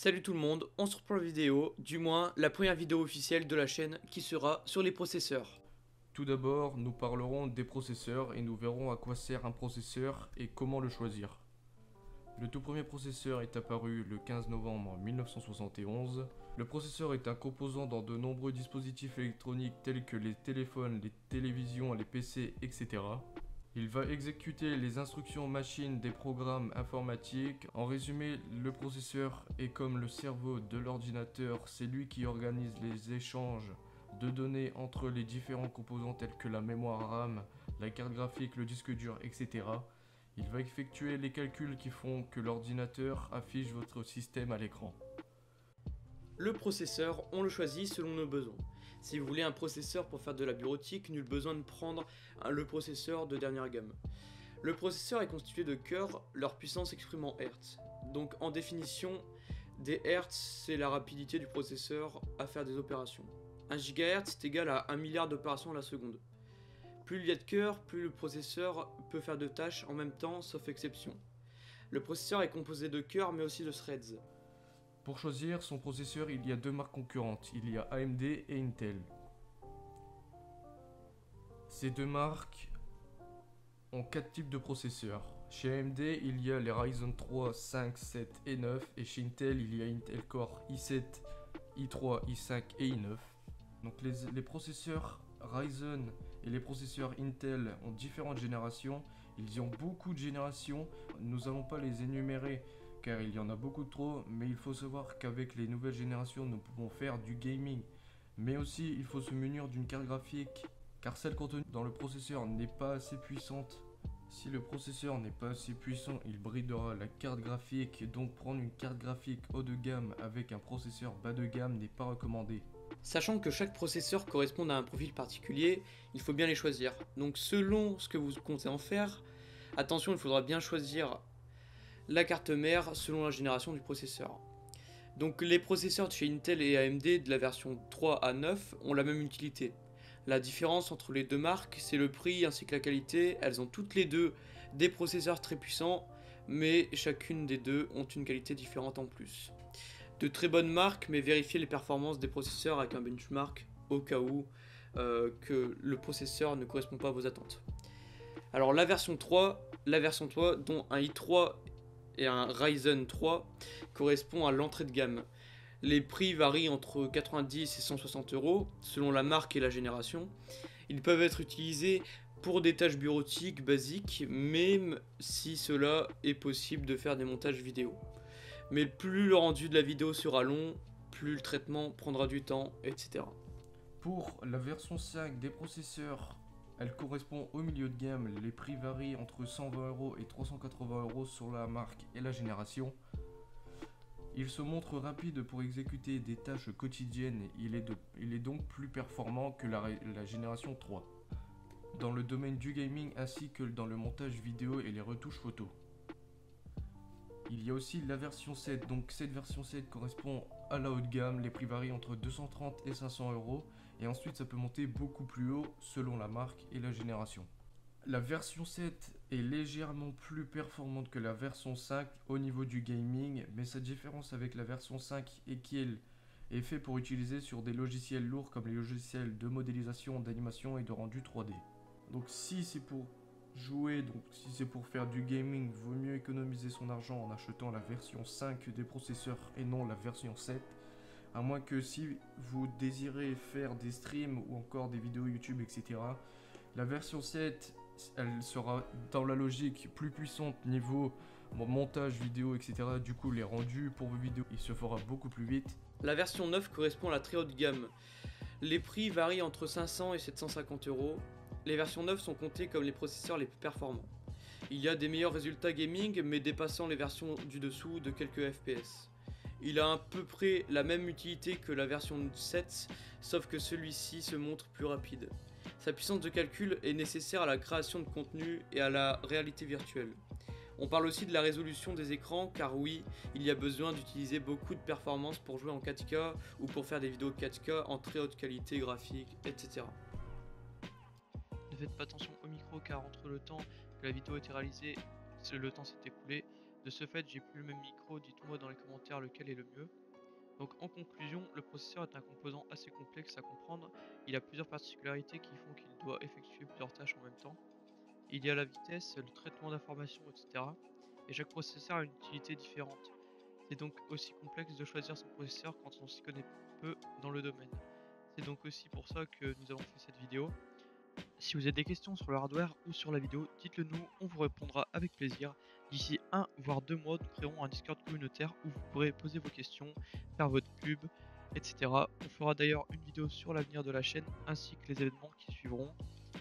Salut tout le monde, on se retrouve pour la vidéo, du moins la première vidéo officielle de la chaîne qui sera sur les processeurs. Tout d'abord, nous parlerons des processeurs et nous verrons à quoi sert un processeur et comment le choisir. Le tout premier processeur est apparu le 15 novembre 1971. Le processeur est un composant dans de nombreux dispositifs électroniques tels que les téléphones, les télévisions, les PC, etc. Il va exécuter les instructions machines des programmes informatiques. En résumé, le processeur est comme le cerveau de l'ordinateur, c'est lui qui organise les échanges de données entre les différents composants tels que la mémoire RAM, la carte graphique, le disque dur, etc. Il va effectuer les calculs qui font que l'ordinateur affiche votre système à l'écran. Le processeur, on le choisit selon nos besoins. Si vous voulez un processeur pour faire de la bureautique, nul besoin de prendre le processeur de dernière gamme. Le processeur est constitué de cœurs, leur puissance exprime en Hertz. Donc en définition, des Hertz, c'est la rapidité du processeur à faire des opérations. 1 GHz est égal à 1 milliard d'opérations à la seconde. Plus il y a de cœurs, plus le processeur peut faire de tâches en même temps, sauf exception. Le processeur est composé de cœurs mais aussi de threads. Pour choisir son processeur, il y a deux marques concurrentes. Il y a AMD et Intel. Ces deux marques ont quatre types de processeurs. Chez AMD, il y a les Ryzen 3, 5, 7 et 9. Et chez Intel, il y a Intel Core i7, i3, i5 et i9. Donc les, processeurs Ryzen et les processeurs Intel ont différentes générations. Ils ont beaucoup de générations. Nous n'allons pas les énumérer car il y en a beaucoup trop, mais il faut savoir qu'avec les nouvelles générations, nous pouvons faire du gaming. Mais aussi, il faut se munir d'une carte graphique, car celle contenue dans le processeur n'est pas assez puissante. Si le processeur n'est pas assez puissant, il bridera la carte graphique, donc prendre une carte graphique haut de gamme avec un processeur bas de gamme n'est pas recommandé. Sachant que chaque processeur correspond à un profil particulier, il faut bien les choisir. Donc selon ce que vous comptez en faire, attention, il faudra bien choisir la carte mère selon la génération du processeur. Donc les processeurs de chez Intel et AMD de la version 3 à 9 ont la même utilité. La différence entre les deux marques, c'est le prix ainsi que la qualité. Elles ont toutes les deux des processeurs très puissants, mais chacune des deux ont une qualité différente en plus. De très bonnes marques, mais vérifiez les performances des processeurs avec un benchmark au cas où euh, que le processeur ne correspond pas à vos attentes. Alors la version 3, la version 3 dont un i3 et un Ryzen 3 correspond à l'entrée de gamme. Les prix varient entre 90 et 160 euros selon la marque et la génération. Ils peuvent être utilisés pour des tâches bureautiques basiques, même si cela est possible de faire des montages vidéo. Mais plus le rendu de la vidéo sera long, plus le traitement prendra du temps, etc. Pour la version 5 des processeurs elle correspond au milieu de gamme, les prix varient entre 120 euros et 380 euros sur la marque et la génération. Il se montre rapide pour exécuter des tâches quotidiennes, il est, donc plus performant que la, la génération 3, dans le domaine du gaming ainsi que dans le montage vidéo et les retouches photos. Il y a aussi la version 7, donc cette version 7 correspond à la haute gamme, les prix varient entre 230 et 500 euros et ensuite, ça peut monter beaucoup plus haut selon la marque et la génération. La version 7 est légèrement plus performante que la version 5 au niveau du gaming, mais sa différence avec la version 5 est qu'elle est faite pour utiliser sur des logiciels lourds comme les logiciels de modélisation, d'animation et de rendu 3D. Donc si c'est pour jouer, donc si c'est pour faire du gaming, vaut mieux économiser son argent en achetant la version 5 des processeurs et non la version 7. À moins que si vous désirez faire des streams ou encore des vidéos YouTube, etc. La version 7, elle sera dans la logique plus puissante niveau montage vidéo, etc. Du coup, les rendus pour vos vidéos, il se fera beaucoup plus vite. La version 9 correspond à la très haute gamme. Les prix varient entre 500 et 750 euros. Les versions 9 sont comptées comme les processeurs les plus performants. Il y a des meilleurs résultats gaming, mais dépassant les versions du dessous de quelques FPS. Il a à peu près la même utilité que la version 7, sauf que celui-ci se montre plus rapide. Sa puissance de calcul est nécessaire à la création de contenu et à la réalité virtuelle. On parle aussi de la résolution des écrans, car oui, il y a besoin d'utiliser beaucoup de performance pour jouer en 4K ou pour faire des vidéos 4K en très haute qualité graphique, etc. Faites pas attention au micro car entre le temps que la vidéo a été réalisée, le temps s'est écoulé De ce fait, j'ai plus le même micro, dites-moi dans les commentaires lequel est le mieux. Donc en conclusion, le processeur est un composant assez complexe à comprendre. Il a plusieurs particularités qui font qu'il doit effectuer plusieurs tâches en même temps. Il y a la vitesse, le traitement d'informations, etc. Et chaque processeur a une utilité différente. C'est donc aussi complexe de choisir son processeur quand on s'y connaît peu dans le domaine. C'est donc aussi pour ça que nous avons fait cette vidéo. Si vous avez des questions sur le hardware ou sur la vidéo, dites-le nous, on vous répondra avec plaisir. D'ici un voire deux mois, nous créerons un Discord communautaire où vous pourrez poser vos questions, faire votre pub, etc. On fera d'ailleurs une vidéo sur l'avenir de la chaîne ainsi que les événements qui suivront.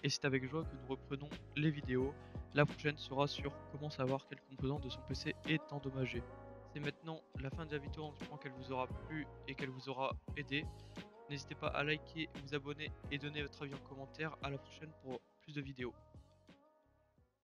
Et c'est avec joie que nous reprenons les vidéos. La prochaine sera sur comment savoir quel composant de son PC est endommagé. C'est maintenant la fin de la vidéo en espérant qu'elle vous aura plu et qu'elle vous aura aidé. N'hésitez pas à liker, vous abonner et donner votre avis en commentaire. À la prochaine pour plus de vidéos.